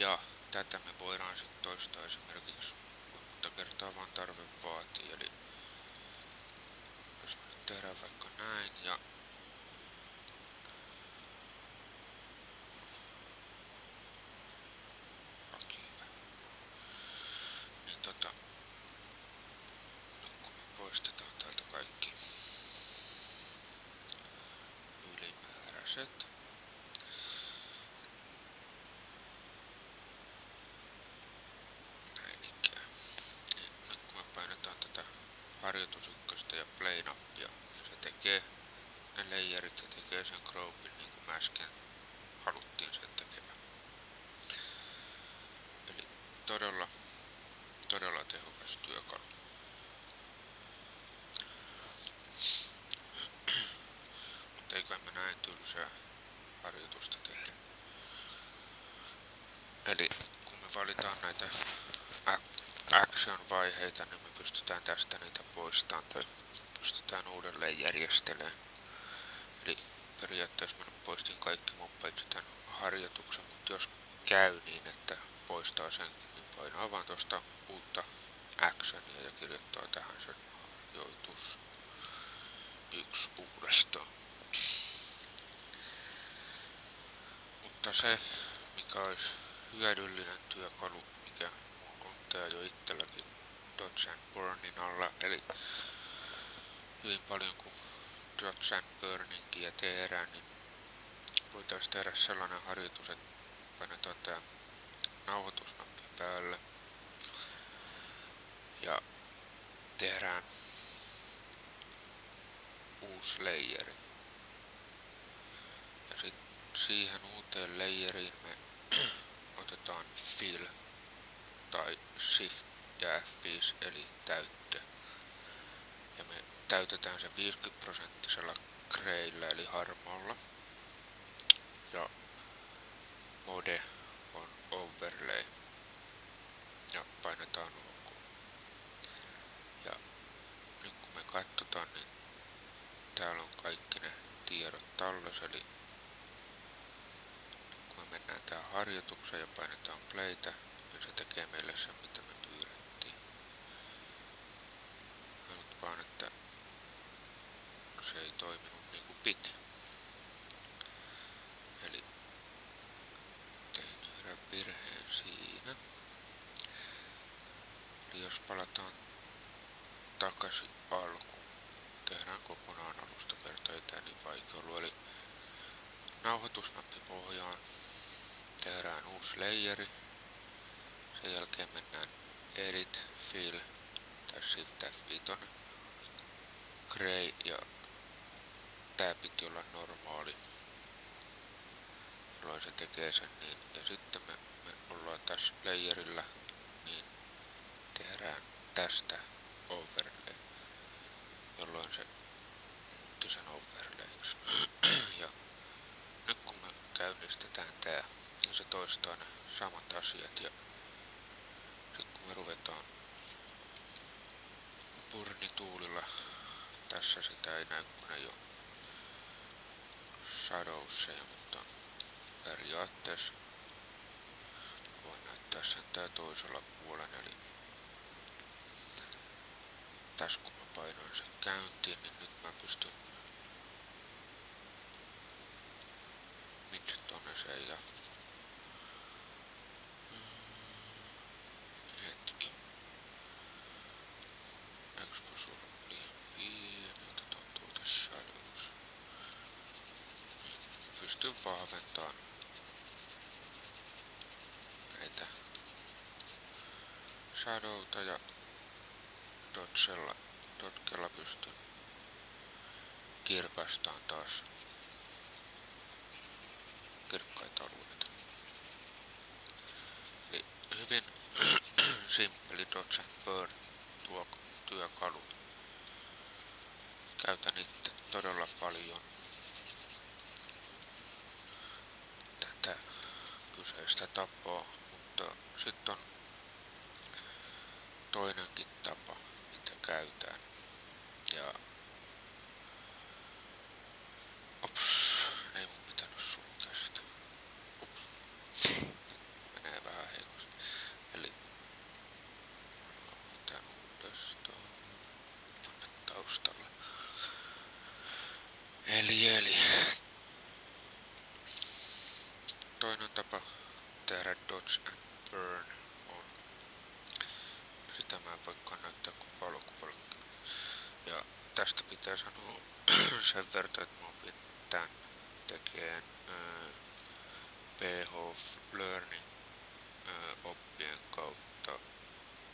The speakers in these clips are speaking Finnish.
Ja tätä me voidaan sitten toistaa esimerkiksi monta kertaa vaan tarve vaatii. Eli jos me nyt tehdään vaikka näin ja niin tota, poistetaan täältä kaikki ylimääräiset ykköstä ja play nappia, niin se tekee ne layerit ja tekee sen gropin niin kuin mä äsken haluttiin sen tekevän. Eli todella, todella tehokas työkalu. Mutta eikö me näin tylsää harjoitusta tehdä. Eli kun me valitaan näitä action-vaiheita, niin me pystytään tästä niitä poistamaan pystytään uudelleen järjestelemään. Eli periaatteessa mä poistin kaikki mun paitsi tämän harjoituksen, mutta jos käy niin, että poistaa sen, niin painaa vaan tuosta uutta actionia ja kirjoittaa tähän sen harjoitus yksi uudestaan. Mutta se, mikä olisi hyödyllinen työkalu, mikä on jo itselläkin Dodge Burnin alla, eli hyvin paljon kuin Dodge and Burningia tehdään, niin voitaisiin tehdä sellainen harjoitus, että painetaan tämä nauhoitusnappi päälle ja tehdään uusi layeri. Ja sitten siihen uuteen layeriin me otetaan fill tai shift ja F5 eli täyttö. Ja me täytetään se 50 prosenttisella greillä eli harmaalla. Ja mode on overlay. Ja painetaan OK. Ja nyt kun me katsotaan, niin täällä on kaikki ne tiedot tallessa, eli kun me mennään tähän harjoitukseen ja painetaan playtä, niin se tekee meille sen, mitä me pyydettiin. Vaan, että se ei toiminut niin kuin piti. Eli tein yhden virheen siinä. Eli jos palataan takaisin alkuun, tehdään kokonaan alusta kertaa ei tää niin vaikea ollut. Eli nauhoitusnappi pohjaan, tehdään uusi layeri, sen jälkeen mennään Edit, Fill tai Shift F5, Gray ja tää piti olla normaali. Jolloin se tekee sen niin. Ja sitten me, me ollaan tässä layerillä, niin tehdään tästä overlay, jolloin se muutti sen overlayksi. ja nyt kun me käynnistetään tää, niin se toistaa ne samat asiat ja kun me ruvetaan purnituulilla, tässä sitä ei näy kun ei ole shadowsia, mutta periaatteessa voin näyttää sen tää toisella puolen, eli tässä kun mä painoin sen käyntiin, niin nyt mä pystyn mid tonne sen ja vahventaa näitä shadowta ja dodgella, dodgella pystyn kirkastaan taas kirkkaita alueita. Eli hyvin simppeli Dodge Burn tuo työkalu. Käytän itse todella paljon tätä kyseistä tapaa, mutta sitten on toinenkin tapa, mitä käytään. Ja ops, ei mun pitänyt sulkea sitä. Ups. Menee vähän tehdä Dodge and Burn on. Sitä mä en voi kannattaa kuin valokuvalla. Ja tästä pitää sanoa sen verran, että tän tekeen äh, PH Learning äh, oppien kautta,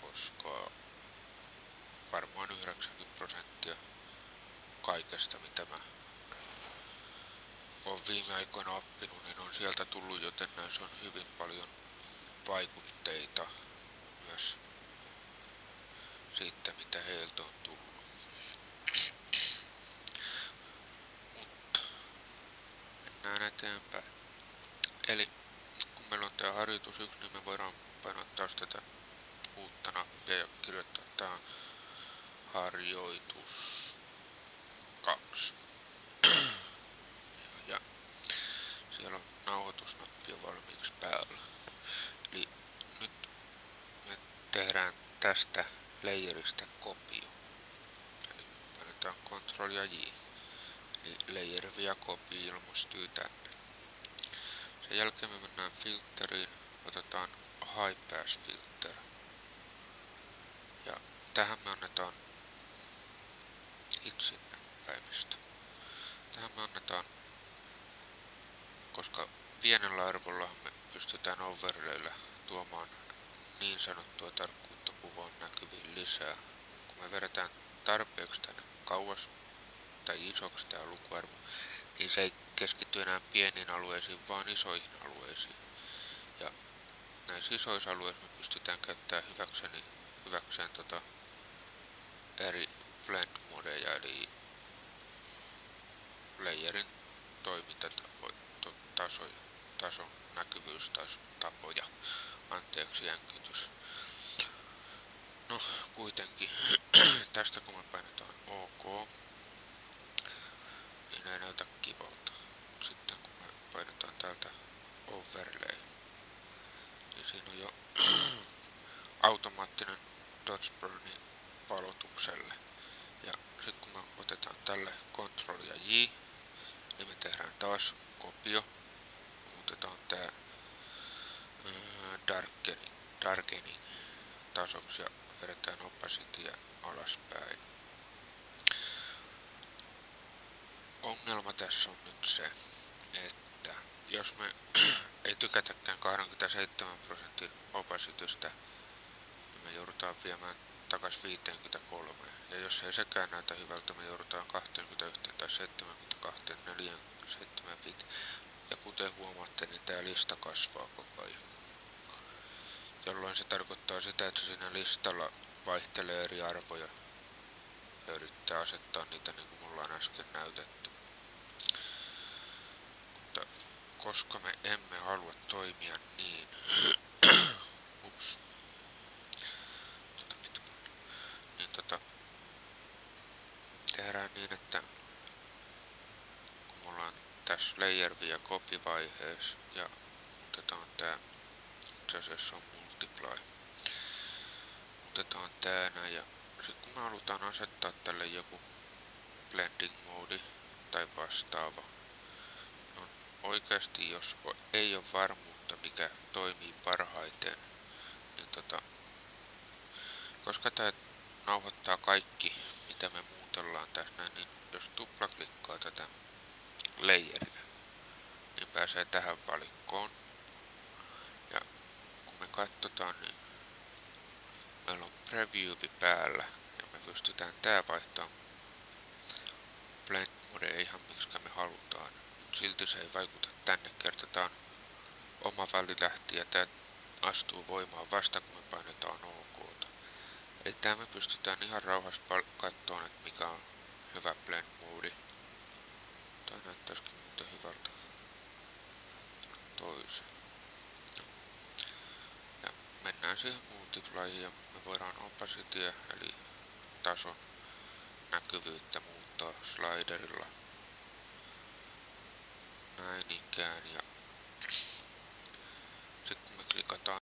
koska varmaan 90 prosenttia kaikesta mitä mä oon viime aikoina oppinut, niin on sieltä tullut, joten näissä on hyvin paljon vaikutteita myös siitä, mitä heiltä on tullut. Mennään eteenpäin. Eli kun meillä on tämä harjoitus 1, niin me voidaan painaa taas tätä uutta nappia ja kirjoittaa tämä harjoitus 2. ja siellä on nauhoitusnappi jo valmiiksi päällä. Eli nyt me tehdään tästä layerista kopio. Eli painetaan Ctrl ja J. Eli layer via kopio ilmestyy tänne. Sen jälkeen me mennään filteriin, otetaan High Pass Filter. Ja tähän me annetaan hitsin päivistä. Tähän me annetaan, koska pienellä arvolla me pystytään overlaylla tuomaan niin sanottua tarkkuutta kuvaan näkyviin lisää. Kun me vedetään tarpeeksi tänne kauas tai isoksi tämä lukuarvo, niin se ei keskitty enää pieniin alueisiin, vaan isoihin alueisiin. Ja näissä isoissa alueissa me pystytään käyttämään hyväkseni, hyväkseen tota eri blend modeja, eli layerin toimintatapoja, tason näkyvyystapoja. Anteeksi jänkytys. No, kuitenkin. Tästä kun me painetaan OK, niin ei näytä kivalta. Sitten kun me painetaan täältä Overlay, niin siinä on jo automaattinen Dodge Burnin valotukselle. Ja sitten kun me otetaan tälle Ctrl ja J, niin me tehdään taas kopio. Muutetaan tää darkening, darkening tasoksi ja vedetään opacity alaspäin. Ongelma tässä on nyt se, että jos me ei tykätäkään 27 prosentin opacitystä, niin me joudutaan viemään takas 53. Ja jos ei sekään näytä hyvältä, me joudutaan 21 tai 72, 75. Ja kuten huomaatte, niin tämä lista kasvaa koko ajan. Jolloin se tarkoittaa sitä, että siinä listalla vaihtelee eri arvoja ja yrittää asettaa niitä niin kuin mulla on äsken näytetty. Mutta koska me emme halua toimia niin, ups, tota, tehdään niin, että kun mulla on tässä layer via copy vaiheessa ja otetaan tää, itse asiassa on multiply, otetaan tää näin ja sit kun me halutaan asettaa tälle joku blending mode tai vastaava, oikeasti jos ei ole varmuutta mikä toimii parhaiten, niin tota, koska tämä nauhoittaa kaikki, mitä me muutellaan tässä näin, niin jos tuplaklikkaa tätä layerille, niin pääsee tähän valikkoon. Ja kun me katsotaan, niin meillä on preview päällä ja me pystytään tää vaihtamaan blend mode ihan miksi me halutaan. Silti se ei vaikuta tänne, kertataan oma välilähti ja tää astuu voimaan vasta kun me painetaan OK. Eli tämä me pystytään ihan rauhassa katsomaan, että mikä on hyvä blend moodi. Toi näyttäisikin muuten hyvältä. Toisen. Ja mennään siihen multiplyihin ja me voidaan opacity eli tason näkyvyyttä muuttaa sliderilla näin ikään ja sitten kun me klikataan